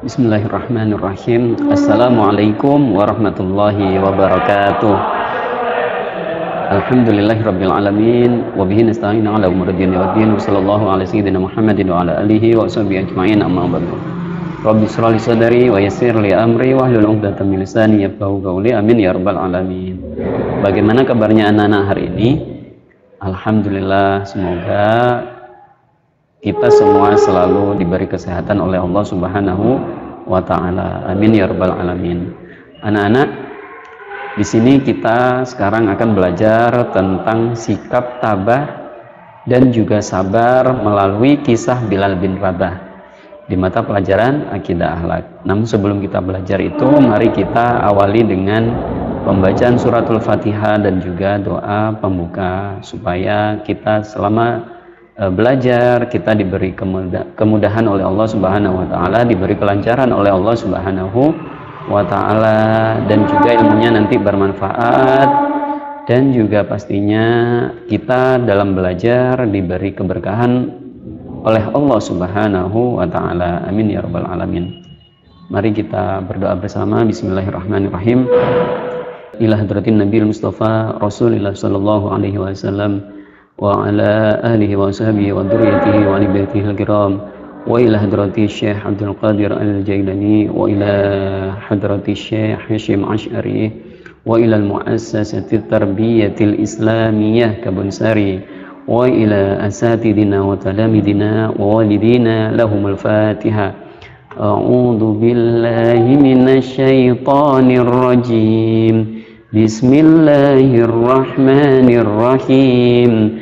Bismillahirrahmanirrahim. Assalamualaikum warahmatullahi wabarakatuh. Alhamdulillahirabbil alamin wa bihi nasta'in ala umuri dunya waddin. Sallallahu ala sayyidina Muhammadin wa ala alihi wa sahbihi ajma'in amma ba'du. Rabbi li sadri wa yassir li amri wa hlul 'uqdatam min lisani yafqahu qawli. Amin ya rabbal alamin. Bagaimana kabarnya anak-anak hari ini? Alhamdulillah, semoga kita semua selalu diberi kesehatan oleh Allah Subhanahu wa taala. Amin ya rabbal alamin. Anak-anak, di sini kita sekarang akan belajar tentang sikap tabah dan juga sabar melalui kisah Bilal bin Rabah di mata pelajaran akidah akhlak. Namun sebelum kita belajar itu, mari kita awali dengan pembacaan suratul Fatihah dan juga doa pembuka supaya kita selama belajar kita diberi kemudahan oleh Allah Subhanahu wa taala, diberi kelancaran oleh Allah Subhanahu wa taala dan juga ilmunya nanti bermanfaat dan juga pastinya kita dalam belajar diberi keberkahan oleh Allah Subhanahu wa taala. Amin ya rabbal alamin. Mari kita berdoa bersama. Bismillahirrahmanirrahim. Ila hadratin Nabi Mustafa Rasulullah sallallahu alaihi wasallam وعلى آله وصحبه وذريته وعلى بيته الكرام وإلى حضرة الشيخ عبد القادر الجيلاني وإلى حضرة الشيخ هشام أشعري وإلى المؤسسة التربية الإسلامية كبنساري وإلى أساتذنا وتلامذنا ووالدينا لهم الفاتحة. أعوذ بالله من الشيطان الرجيم. بسم الله الرحمن الرحيم.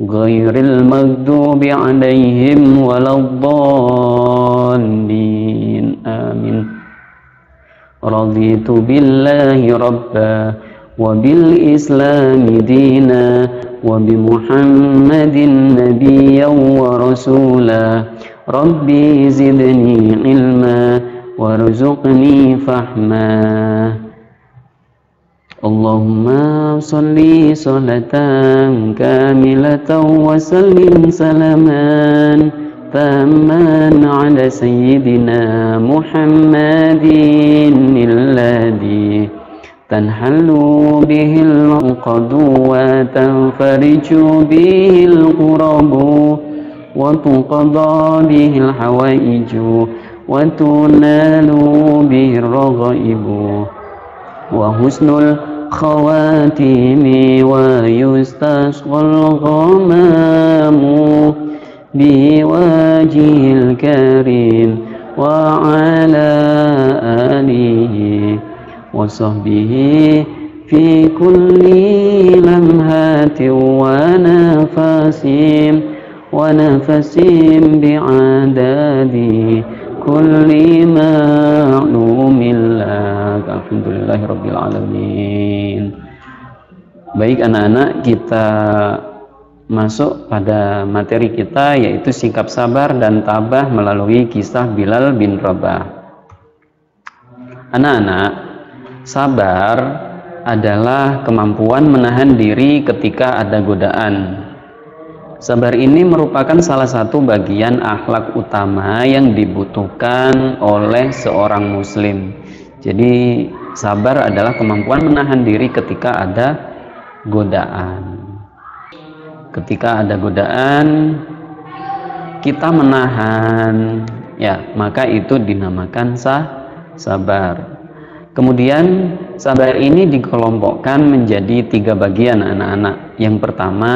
غير المغضوب عليهم ولا الضالين. آمين. رضيت بالله ربا وبالإسلام دينا وبمحمد نبيا ورسولا. ربي زدني علما وارزقني فهما. اللهم صل صلاة كاملة وسلم سلاما تاما على سيدنا محمد الذي تنحل به العقد وتنفرج به القرب وتقضى به الحوائج وتنال به الرغائب وحسن الخواتيم ويستسقى الغمام بوجه الكريم وعلى آله وصحبه في كل لمهات ونفس ونفس بعدد كل معلوم لك الحمد لله رب العالمين Baik anak-anak kita masuk pada materi kita yaitu sikap sabar dan tabah melalui kisah Bilal bin Rabah. Anak-anak, sabar adalah kemampuan menahan diri ketika ada godaan Sabar ini merupakan salah satu bagian akhlak utama yang dibutuhkan oleh seorang muslim. Jadi sabar adalah kemampuan menahan diri ketika ada godaan. Ketika ada godaan, kita menahan, ya maka itu dinamakan sah sabar. Kemudian sabar ini dikelompokkan menjadi tiga bagian anak-anak. Yang pertama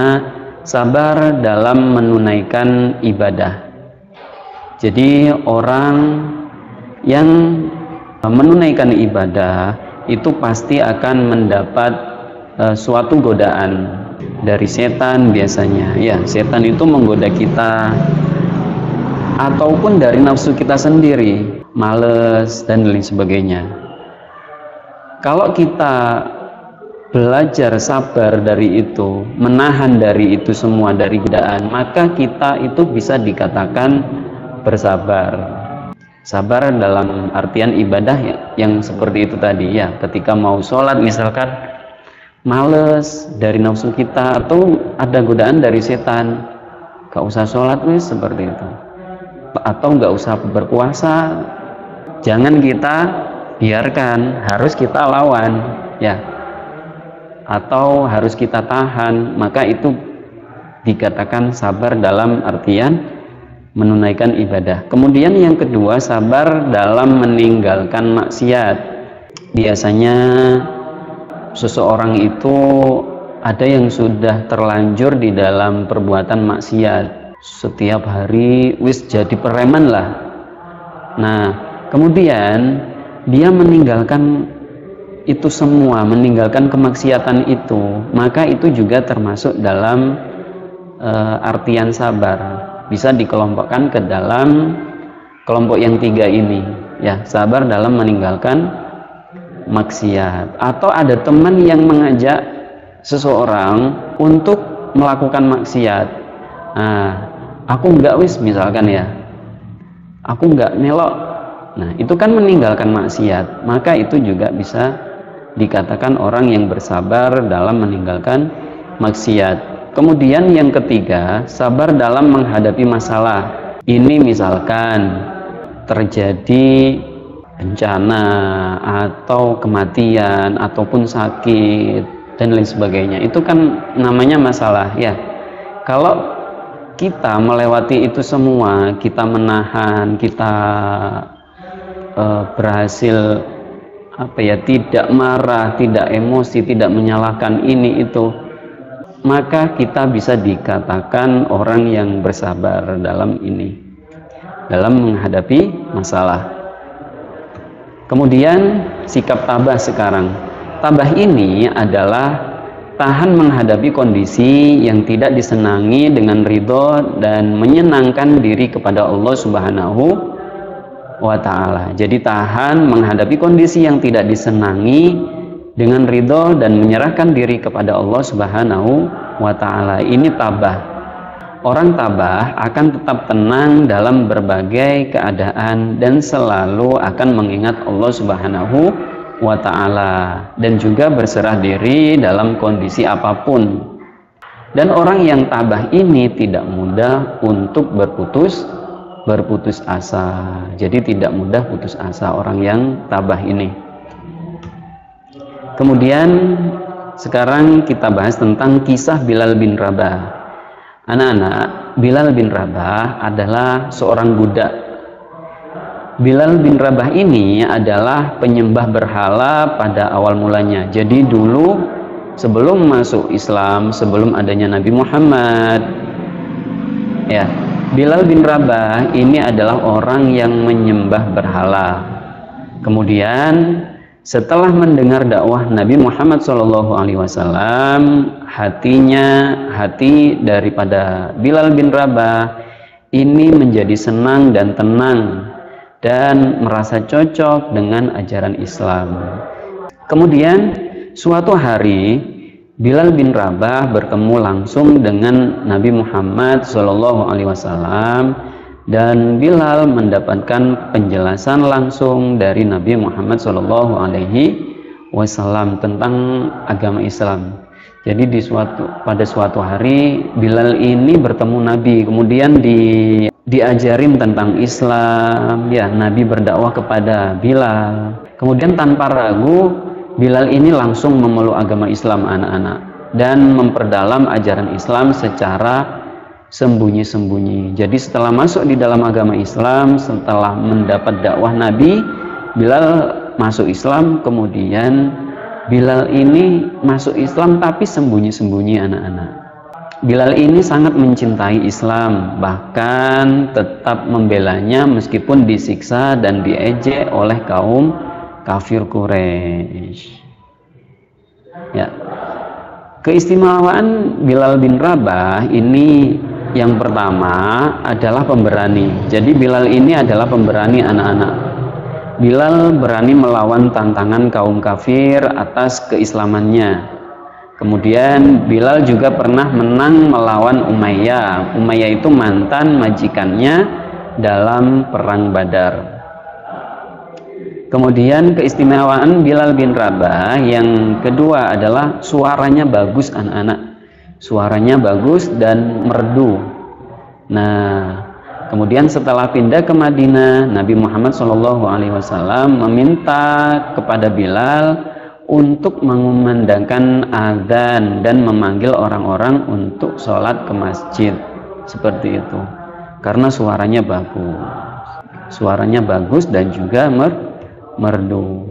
sabar dalam menunaikan ibadah. Jadi orang yang menunaikan ibadah itu pasti akan mendapat uh, suatu godaan dari setan biasanya. Ya, setan itu menggoda kita ataupun dari nafsu kita sendiri, males dan lain sebagainya. Kalau kita belajar sabar dari itu, menahan dari itu semua dari godaan, maka kita itu bisa dikatakan bersabar. Sabar dalam artian ibadah yang, yang seperti itu tadi ya, ketika mau sholat misalkan males dari nafsu kita atau ada godaan dari setan, gak usah sholat wis seperti itu, atau gak usah berpuasa, jangan kita biarkan, harus kita lawan ya atau harus kita tahan maka itu dikatakan sabar dalam artian menunaikan ibadah. Kemudian yang kedua sabar dalam meninggalkan maksiat. Biasanya seseorang itu ada yang sudah terlanjur di dalam perbuatan maksiat. Setiap hari wis jadi preman lah. Nah kemudian dia meninggalkan itu semua meninggalkan kemaksiatan itu maka itu juga termasuk dalam e, artian sabar. Bisa dikelompokkan ke dalam kelompok yang tiga ini. Ya sabar dalam meninggalkan maksiat. Atau ada teman yang mengajak seseorang untuk melakukan maksiat. Nah aku enggak wis misalkan ya. Aku enggak melok. Nah itu kan meninggalkan maksiat. Maka itu juga bisa dikatakan orang yang bersabar dalam meninggalkan maksiat. Kemudian yang ketiga, sabar dalam menghadapi masalah. Ini misalkan terjadi bencana atau kematian ataupun sakit dan lain sebagainya. Itu kan namanya masalah ya. Kalau kita melewati itu semua, kita menahan, kita uh, berhasil apa ya tidak marah, tidak emosi, tidak menyalahkan ini itu, maka kita bisa dikatakan orang yang bersabar dalam ini, dalam menghadapi masalah. Kemudian sikap tabah sekarang. Tabah ini adalah tahan menghadapi kondisi yang tidak disenangi dengan ridho dan menyenangkan diri kepada Allah Subhanahu wa ta'ala. Jadi tahan menghadapi kondisi yang tidak disenangi dengan ridho dan menyerahkan diri kepada Allah subhanahu wa ta'ala. Ini tabah. Orang tabah akan tetap tenang dalam berbagai keadaan dan selalu akan mengingat Allah subhanahu wa ta'ala dan juga berserah diri dalam kondisi apa pun. Dan orang yang tabah ini tidak mudah untuk berputus berputus asa. Jadi tidak mudah putus asa orang yang tabah ini. Kemudian sekarang kita bahas tentang kisah Bilal bin Rabah. Anak-anak, Bilal bin Rabah adalah seorang budak. Bilal bin Rabah ini adalah penyembah berhala pada awal mulanya. Jadi dulu sebelum masuk Islam, sebelum adanya Nabi Muhammad, ya Bilal bin Rabah ini adalah orang yang menyembah berhala. Kemudian setelah mendengar dakwah Nabi Muhammad SAW, hatinya, hati daripada Bilal bin Rabah ini menjadi senang dan tenang dan merasa cocok dengan ajaran Islam. Kemudian suatu hari Bilal bin Rabah bertemu langsung dengan Nabi Muhammad Shallallahu Alaihi Wasallam dan Bilal mendapatkan penjelasan langsung dari Nabi Muhammad Shallallahu Alaihi Wasallam tentang agama Islam. Jadi di suatu pada suatu hari Bilal ini bertemu Nabi, kemudian di diajarin tentang Islam, ya Nabi berdakwah kepada Bilal. Kemudian tanpa ragu Bilal ini langsung memeluk agama Islam anak-anak dan memperdalam ajaran Islam secara sembunyi-sembunyi. Jadi setelah masuk di dalam agama Islam, setelah mendapat dakwah Nabi, Bilal masuk Islam, kemudian Bilal ini masuk Islam tapi sembunyi-sembunyi anak-anak. Bilal ini sangat mencintai Islam, bahkan tetap membelanya meskipun disiksa dan diejek oleh kaum kafir Quraisy. Ya. Keistimewaan Bilal bin Rabah ini yang pertama adalah pemberani. Jadi Bilal ini adalah pemberani anak-anak. Bilal berani melawan tantangan kaum kafir atas keislamannya. Kemudian Bilal juga pernah menang melawan Umayyah. Umayyah itu mantan majikannya dalam perang Badar. Kemudian keistimewaan Bilal bin Rabah yang kedua adalah suaranya bagus anak-anak. Suaranya bagus dan merdu. Nah, kemudian setelah pindah ke Madinah, Nabi Muhammad SAW meminta kepada Bilal untuk mengumandangkan azan dan memanggil orang-orang untuk sholat ke masjid seperti itu karena suaranya bagus suaranya bagus dan juga mer merdu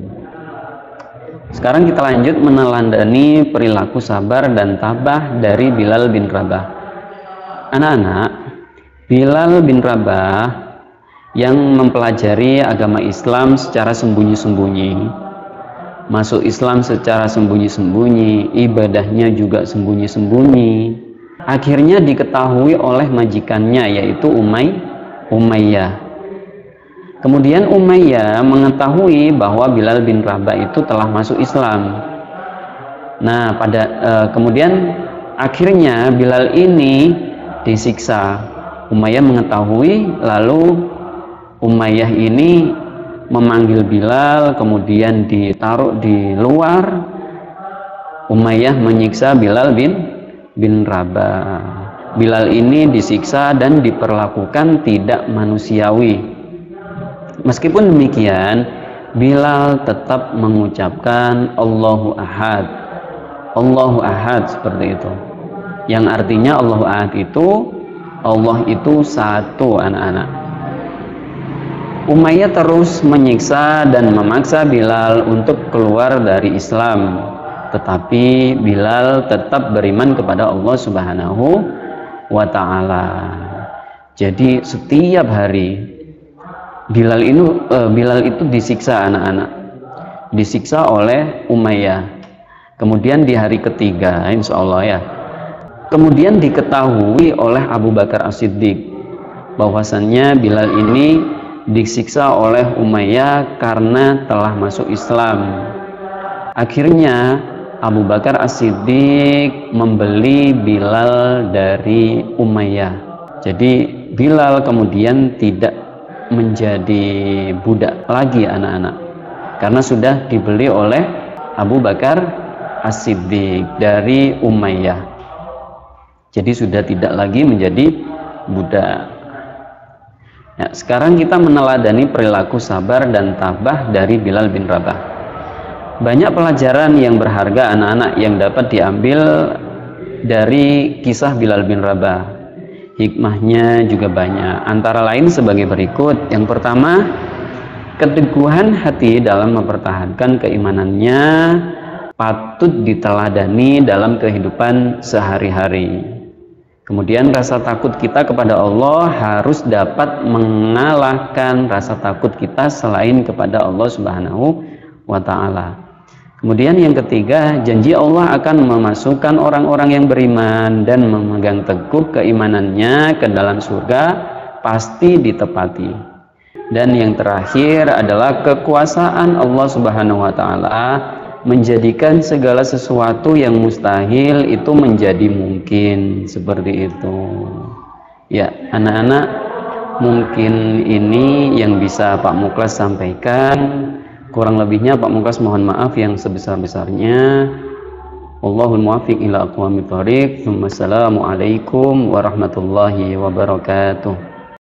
sekarang kita lanjut menelandani perilaku sabar dan tabah dari Bilal bin Rabah anak-anak Bilal bin Rabah yang mempelajari agama Islam secara sembunyi-sembunyi masuk Islam secara sembunyi-sembunyi, ibadahnya juga sembunyi-sembunyi. Akhirnya diketahui oleh majikannya yaitu Umay Umayyah. Kemudian Umayyah mengetahui bahwa Bilal bin Rabah itu telah masuk Islam. Nah, pada uh, kemudian akhirnya Bilal ini disiksa. Umayyah mengetahui lalu Umayyah ini memanggil Bilal kemudian ditaruh di luar Umayyah menyiksa Bilal bin bin Rabah Bilal ini disiksa dan diperlakukan tidak manusiawi meskipun demikian Bilal tetap mengucapkan Allahu Ahad Allahu Ahad seperti itu yang artinya Allahu Ahad itu Allah itu satu anak-anak Umayyah terus menyiksa dan memaksa Bilal untuk keluar dari Islam. Tetapi Bilal tetap beriman kepada Allah Subhanahu wa taala. Jadi setiap hari Bilal itu uh, Bilal itu disiksa anak-anak. Disiksa oleh Umayyah. Kemudian di hari ketiga, insya Allah ya. Kemudian diketahui oleh Abu Bakar As-Siddiq bahwasannya Bilal ini disiksa oleh Umayyah karena telah masuk Islam. Akhirnya Abu Bakar As-Siddiq membeli Bilal dari Umayyah. Jadi Bilal kemudian tidak menjadi budak lagi anak-anak karena sudah dibeli oleh Abu Bakar As-Siddiq dari Umayyah. Jadi sudah tidak lagi menjadi budak. Ya, sekarang kita meneladani perilaku sabar dan tabah dari Bilal bin Rabah. Banyak pelajaran yang berharga anak-anak yang dapat diambil dari kisah Bilal bin Rabah. Hikmahnya juga banyak. Antara lain sebagai berikut. Yang pertama, keteguhan hati dalam mempertahankan keimanannya patut diteladani dalam kehidupan sehari-hari. Kemudian rasa takut kita kepada Allah harus dapat mengalahkan rasa takut kita selain kepada Allah Subhanahu wa taala. Kemudian yang ketiga, janji Allah akan memasukkan orang-orang yang beriman dan memegang teguh keimanannya ke dalam surga pasti ditepati. Dan yang terakhir adalah kekuasaan Allah Subhanahu wa taala menjadikan segala sesuatu yang mustahil itu menjadi mungkin. Seperti itu. Ya anak-anak mungkin ini yang bisa Pak Muklas sampaikan kurang lebihnya Pak Muklas mohon maaf yang sebesar-besarnya. Allahul muwafiq ila aqwamit thoriq Assalamualaikum warahmatullahi wabarakatuh